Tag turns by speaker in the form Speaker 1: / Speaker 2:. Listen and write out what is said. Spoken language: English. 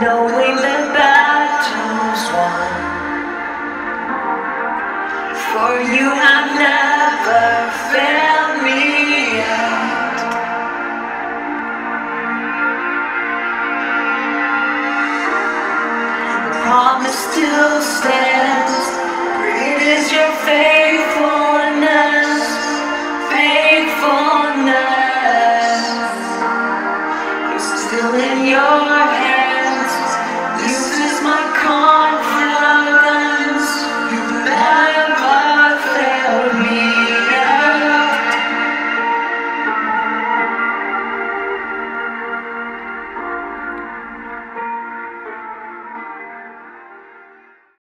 Speaker 1: knowing the battle's won. For you have never failed me yet. The promise still stands. It is your faithfulness, faithfulness. It's still in your hands.